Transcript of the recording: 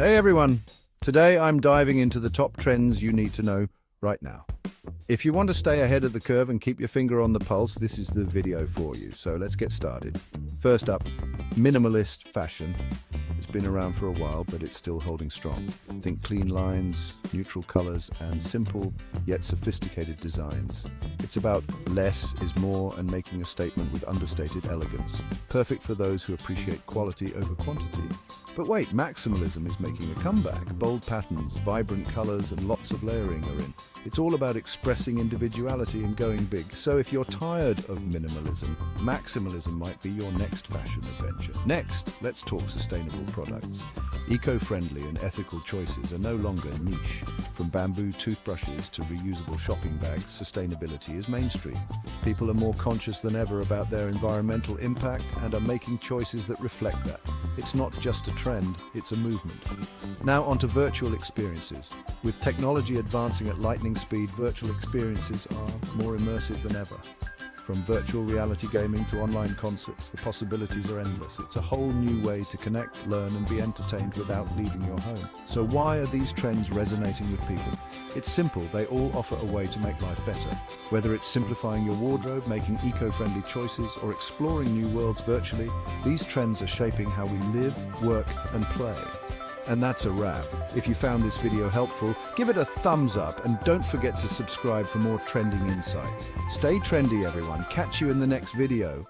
Hey everyone! Today I'm diving into the top trends you need to know right now. If you want to stay ahead of the curve and keep your finger on the pulse, this is the video for you. So let's get started. First up, minimalist fashion. It's been around for a while, but it's still holding strong. Think clean lines, neutral colors, and simple yet sophisticated designs. It's about less is more and making a statement with understated elegance. Perfect for those who appreciate quality over quantity. But wait, maximalism is making a comeback. Bold patterns, vibrant colors, and lots of layering are in. It's all about expressing individuality and going big. So if you're tired of minimalism, maximalism might be your next fashion adventure. Next, let's talk sustainable products. Eco-friendly and ethical choices are no longer niche. From bamboo toothbrushes to reusable shopping bags, sustainability is mainstream. People are more conscious than ever about their environmental impact and are making choices that reflect that. It's not just a trend, it's a movement. Now onto virtual experiences. With technology advancing at lightning speed, virtual experiences are more immersive than ever. From virtual reality gaming to online concerts, the possibilities are endless. It's a whole new way to connect, learn and be entertained without leaving your home. So why are these trends resonating with people? It's simple, they all offer a way to make life better. Whether it's simplifying your wardrobe, making eco-friendly choices or exploring new worlds virtually, these trends are shaping how we live, work and play. And that's a wrap. If you found this video helpful, give it a thumbs up and don't forget to subscribe for more trending insights. Stay trendy everyone, catch you in the next video.